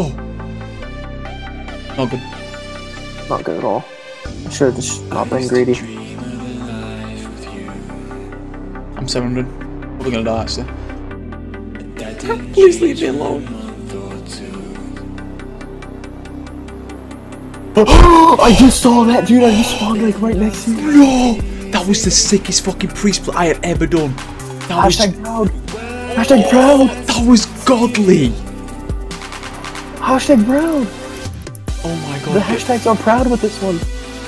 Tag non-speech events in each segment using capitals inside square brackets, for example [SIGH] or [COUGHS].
Oh. Not good. Not good at all. I should have just not been greedy. I'm 700. Probably gonna die actually. Please leave me alone. [GASPS] I just saw that dude. I just spawned like right next to you. No! That was the sickest fucking pre-split I have ever done. That was Hashtag proud. Hashtag proud. that was godly. Hashtag proud. Oh my god. The hashtags are proud with this one.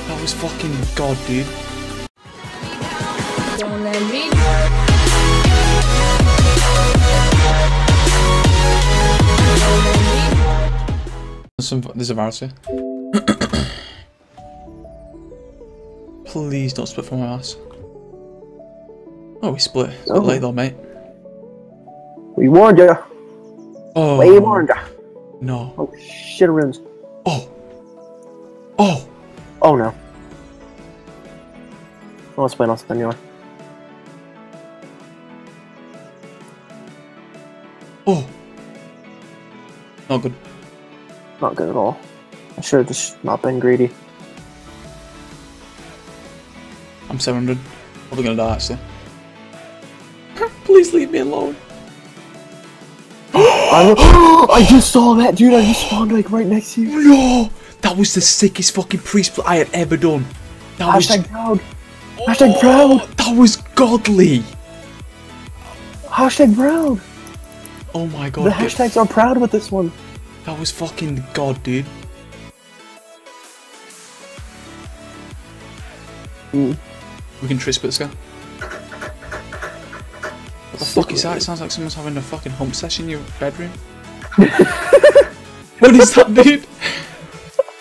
That was fucking god, dude. Don't let me Don't let me There's some there's a virus here. [COUGHS] Please don't split from my ass. Oh, we split. It's a bit Oh. late though, mate. We warned ya. Oh We warned ya. No. Oh shit, runes. Oh. Oh. Oh no. Oh, fine. I'll spin you. Oh. Not good. Not good at all. I should have just not been greedy. I'm 700. Probably gonna die actually. [LAUGHS] Please leave me alone. I, [GASPS] I just saw that dude. I just spawned like right next to you. No! That was the sickest fucking pre-split I had ever done. That was Hashtag proud. Hashtag proud. that was godly. Hashtag proud. Oh my god. The hashtags are proud with this one. That was fucking god, dude. Mm. We can trisp this guy. What the fuck is that? It sounds like someone's having a fucking hump session in your bedroom. [LAUGHS] what is that, dude?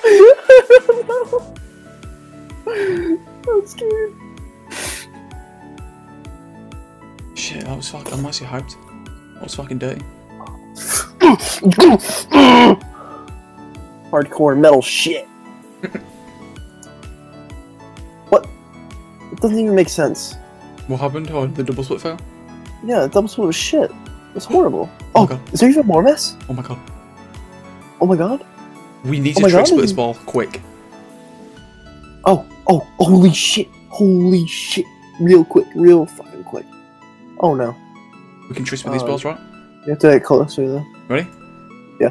[LAUGHS] I'm scared. Shit, that was fucking. I'm actually hyped. That was fucking dirty. [LAUGHS] Hardcore metal shit. what? It doesn't even make sense. What happened? Oh, the double split fail? Yeah, the double split was shit. It's horrible. [GASPS] Oh Oh, is there even more mess? Oh my god. Oh my god. We need Oh to trick split this ball quick. Oh, oh, holy shit. Holy shit. Real quick, real fucking quick. Oh no. We can trick split these Uh, balls, right? You have to get closer though. Ready? Yeah.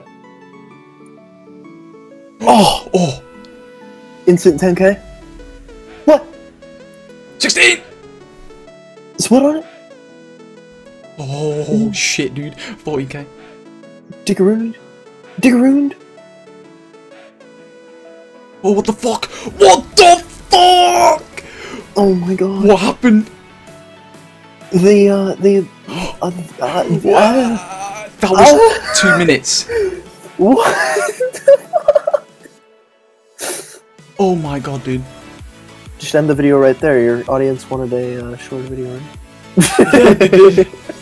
Oh! Oh! Instant 10k? What? 16! Is what on it? Oh, shit, dude. 40k. Diggerooned? Diggerooned? Oh, what the fuck? What the fuck? Oh my god. What happened? The, uh, the, uh, [GASPS] uh, uh, That was two minutes. [LAUGHS] what? Oh my god, dude. Just end the video right there. Your audience wanted a uh, short video. [LAUGHS]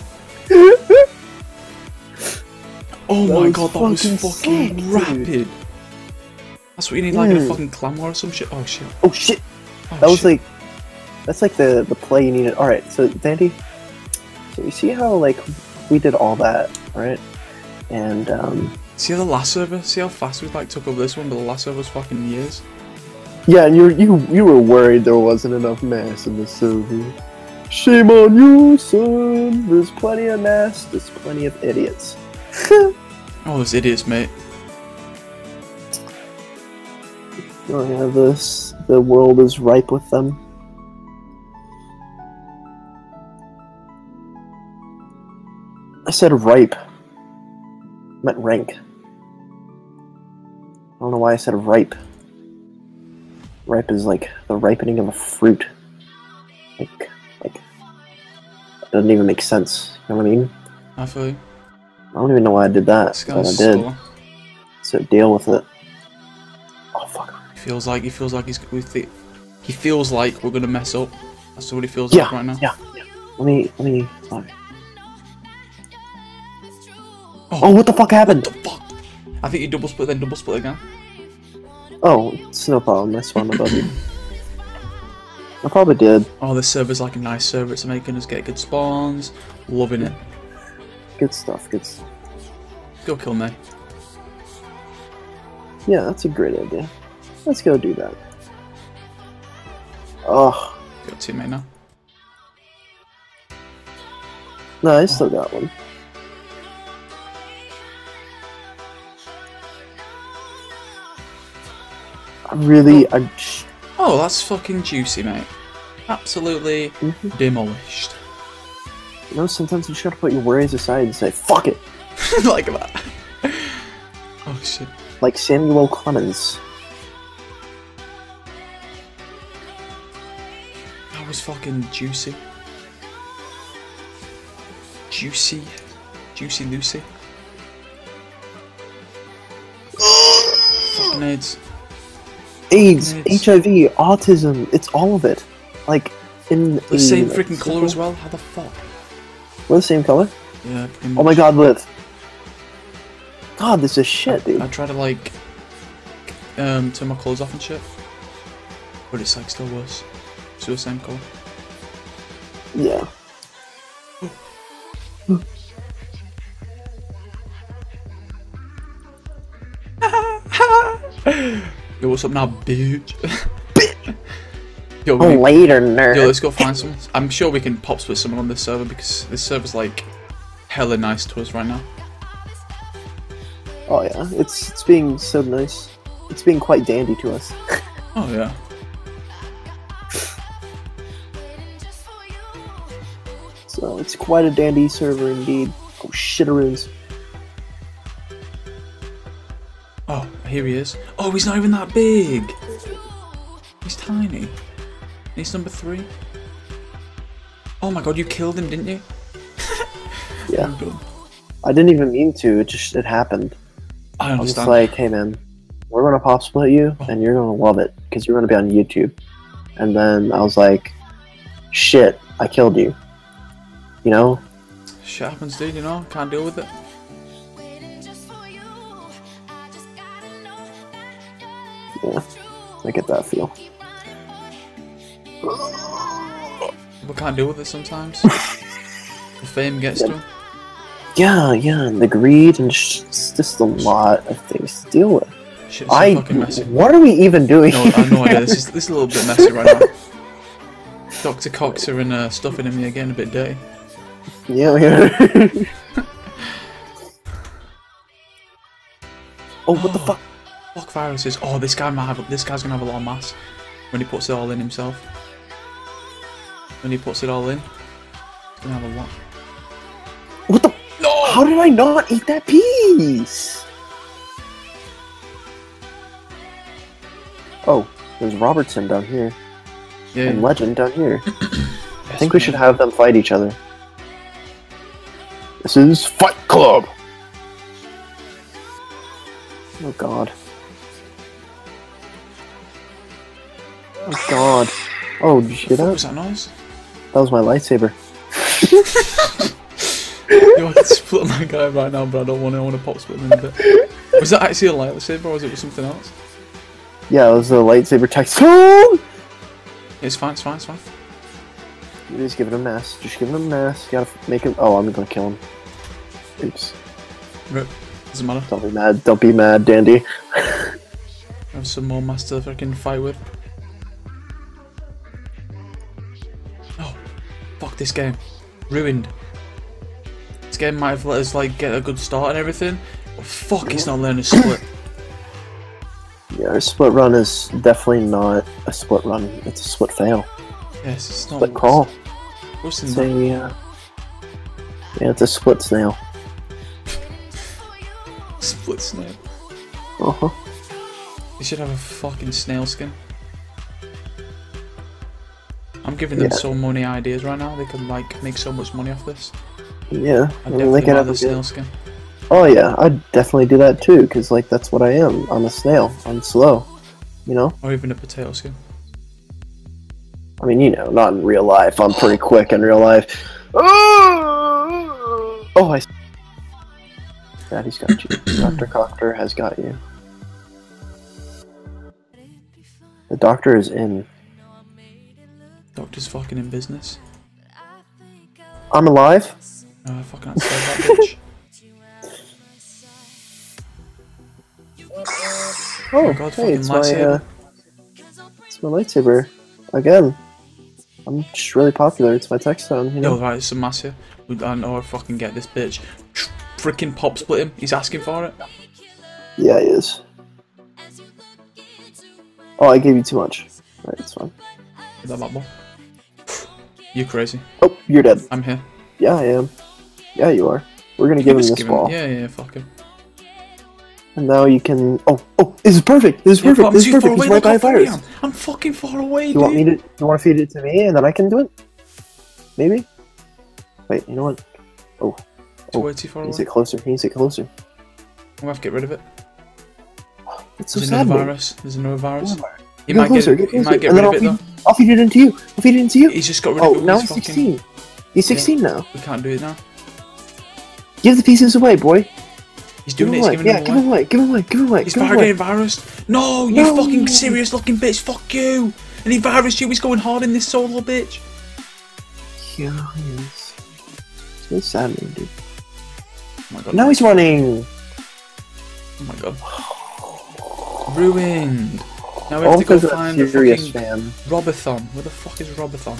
Oh That my god, that was fucking sick, dude. rapid. That's what you need, like in a fucking clamour or some shit. Oh shit. Oh shit! Oh, That was shit. like, that's like the the play you needed. All right, so Dandy, so you see how like we did all that, right? And um, See the last server? See how fast we like took over this one, but the last server was fucking years. yeah, and you you you were worried there wasn't enough mass in the server. Shame on you, son. There's plenty of mass. There's plenty of idiots. [LAUGHS] Oh, those idiots, mate. Oh yeah, this the world is ripe with them. I said ripe. I meant rank. I don't know why I said ripe. Ripe is like the ripening of a fruit. Like, like, it doesn't even make sense. You know what I mean? I feel you. I don't even know why I did that, I did. slow. So deal with it. Oh fuck. He feels like he feels like he's with the. He feels like we're gonna mess up. That's what he feels Yeah, like right now. yeah, yeah. Let me, let me. Sorry. Oh, Oh, what the fuck happened? the fuck? I think you double split, then double split again. Oh, it's no problem. I spawned above you. I probably did. Oh, this server's like a nice server. It's making us get good spawns. Loving it. Good stuff. Good stuff. Go kill me. Yeah, that's a great idea. Let's go do that. Oh, Got teammate now. no, I still got one. I really, I. Oh, that's fucking juicy, mate. Absolutely Mhm. demolished. You know, sometimes you just gotta put your worries aside and say, fuck it! [LAUGHS] like that. Oh shit. Like Samuel Clemens. That was fucking juicy. Juicy. Juicy Lucy. fucking AIDS. AIDS, It's- HIV, autism, it's all of it. Like, in The same freaking colour as well? How the fuck? We're the same color? Yeah, Oh my god, Liv. God, this is shit, dude. I try to like um turn my clothes off and shit. But it's like still worse. Still the same colour. Yeah. [LAUGHS] Yo, what's up now, bitch? [LAUGHS] Yo, we Oh, need- later, nerd. Yo, let's go find someone. I'm sure we can pop split someone on this server because this server's like hella nice to us right now. Oh yeah, it's it's being so nice. It's being quite dandy to us. Oh yeah. So it's quite a dandy server indeed. Oh shitteroos. Oh, here he is. Oh, he's not even that big. He's tiny. He's number three. Oh my god, you killed him, didn't you? [LAUGHS] Yeah. I didn't even mean to. It just it happened. I I was just like, hey man, we're gonna pop split you, oh. and you're gonna love it because you're gonna be on YouTube. And then I was like, shit, I killed you. You know? Shit happens, dude. You know, can't deal with it. Yeah. I get that feel. People can't deal with it sometimes. the fame gets to them. Yeah, yeah, and the greed and sh- it's just a lot of things to deal with. Shit, so I. fucking messy. What are we even doing? No, I have no idea. This is this is a little bit messy right now. Dr. Coxer and uh, stuffing in me again a bit dirty. Yeah, yeah. [LAUGHS] oh, what the [GASPS] fuck? Fuck viruses. Oh, this guy might have. This guy's gonna have a lot of mass when he puts it all in himself. When he puts it all in, he's gonna have a lot. What the? No. How did I not eat that piece? Oh, there's Robertson down here Yeah. and Legend down here. [COUGHS] I think we should have them fight each other. This is Fight Club. Oh God. Oh God. Oh, did you hear What that? was that noise? That was my lightsaber. [LAUGHS] Yo, I can split my guy right now, but I don't want to. I want to pop split him in a bit. Was that actually a lightsaber, or was it something else? Yeah, it was the lightsaber tycoon. It's fine. It's fine. It's fine. You just give it a mass. Just give him a mass. You gotta make him. Oh, I'm gonna kill him. Oops. Rip. Doesn't matter. Don't be mad. Don't be mad, Dandy. I [LAUGHS] Have some more master I can fight with. This game. Ruined. This game might have let us like get a good start and everything. But fuck, it's not learning split. [COUGHS] Yeah, our split run is definitely not a split run. It's a split fail. yes, it's not. Split crawl. Worse than It's that. a, uh, yeah, it's a split snail. [LAUGHS] Split snail. Uh huh. They should have a fucking snail skin. I'm giving them Yeah. so many ideas right now. They could like make so much money off this. Yeah, I'd I mean, definitely they could have the a snail good- skin. Oh yeah, I'd definitely do that too, because like that's what I am. I'm a snail. I'm slow. You know. Or even a potato skin. I mean, you know, not in real life. I'm pretty quick in real life. [LAUGHS] Oh, I. Daddy's got you. [COUGHS] Doctor Coctor has got you. The doctor is in. Doctor's fucking in business. I'm alive. Uh, fucking had say that bitch. [LAUGHS] Oh, God, hey, it's my, lightsaber. uh, it's my lightsaber. Again. I'm just really popular. It's my tech stone, you know? Yo, right, it's a mass here. I know I fucking get this bitch. Freaking pop split him. He's asking for it. Yeah, he is. Oh, I gave you too much. Alright, it's fine. Is that that ball? You crazy. Oh, you're dead. I'm here. Yeah, I am. Yeah, you are. We're gonna give him this ball. Yeah, yeah, fuck him. And now you can. Oh, oh, this is perfect. This is Yeah, perfect. I'm This is perfect. He's right by how a far I virus. am. I'm fucking far away, You dude. want me to? You want to feed it to me, and then I can do it? Maybe. Wait, you know what? Oh, oh. way too far He away. needs it closer. He needs it closer. I'm gonna have to get rid of it. It's so There's sad. another virus. There's another virus. Get He might closer, get, get he might get rid of it though. I'll feed it into you. I'll feed it into you. He's just got rid Oh, of it. now he's fucking- 16. He's 16 now. We can't do it now. Give the pieces away, boy. He's doing them it. He's away. giving Yeah, give away. them away. Give them away. Give them away. He's Give away. getting virus. No, you No. fucking serious looking bitch. Fuck you. And he virused you. He's going hard in this solo bitch. Yeah, he is. Really sad, dude. Oh my god. Now he's running. Oh my god. Ruined. Now we All have to go find a furious fucking fan. Robathon. Where the fuck is Robathon?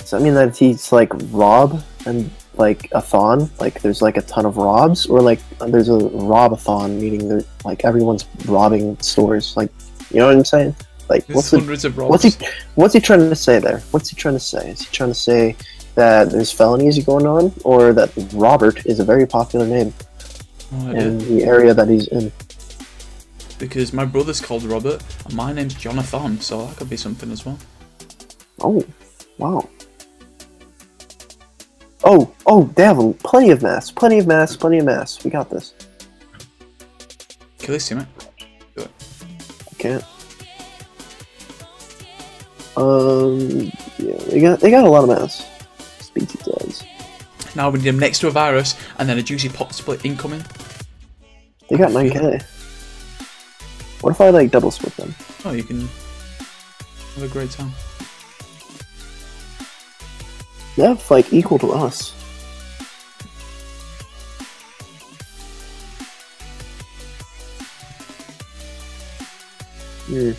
Does that mean that he's like Rob and like a thon? Like there's like a ton of Robs, or like there's a Robathon, meaning that like everyone's robbing stores. Like, you know what I'm saying? Like, There's what's the, of Robs. what's he what's he trying to say there? What's he trying to say? Is he trying to say that there's felonies going on, or that Robert is a very popular name No in the area that he's in? Because my brother's called Robert, and my name's Jonathan, so that could be something as well. Oh, wow. Oh, oh, they have plenty of mass, plenty of mass, plenty of mass. We got this. Kill this teammate. Can't. Um, yeah, they got they got a lot of mass. Speedy does. Now we need him next to a virus, and then a juicy pop split incoming. They got 9k. What if I like double split them? Oh, you can have a great time. They have like equal to us. Hmm.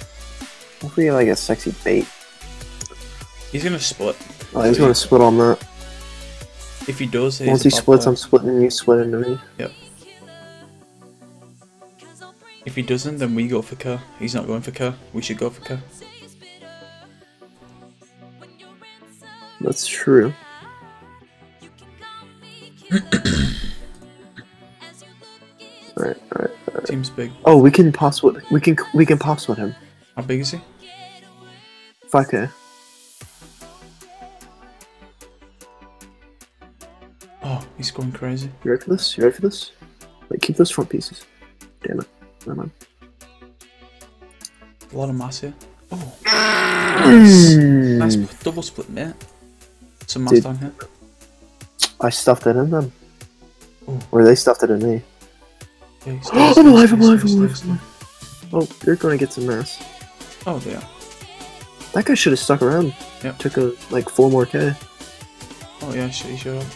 Hopefully, you like a sexy bait. He's gonna split. Oh, he's gonna split on that. If he does, he's Once he splits. I'm splitting you, split into me. If he doesn't, then we go for Kerr. He's not going for Kerr. We should go for Kerr. That's true. [CLEARS THROAT] Alright, alright. Team's big. Oh, we can pop split. We can we can pass with him. How big is he? 5k. Oh, he's going crazy. You ready for this? You ready for this? Wait, keep those front pieces. Damn it. A lot of mass here. Oh, nice. nice Mm. double split, mate. Some mass Dude. down here. I stuffed it in them. Oh. Or they stuffed it in me. Yeah, I'm stay, alive, stay, I'm alive, I'm alive, I'm alive. Oh, you're gonna get some mass. Oh, are. That guy should have stuck around. Yep. Took a like four more K. Oh yeah, he showed up.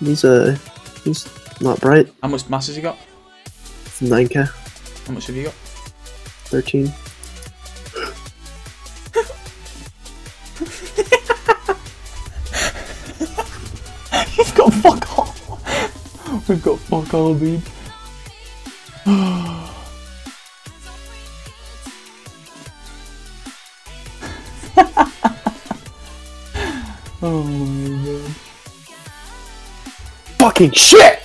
He's uh he's not bright. How much mass has he got? Nine K. How much have you got? Thirteen. We've got fuck all. We've got fuck all, dude. [LAUGHS] oh my god. Fucking shit!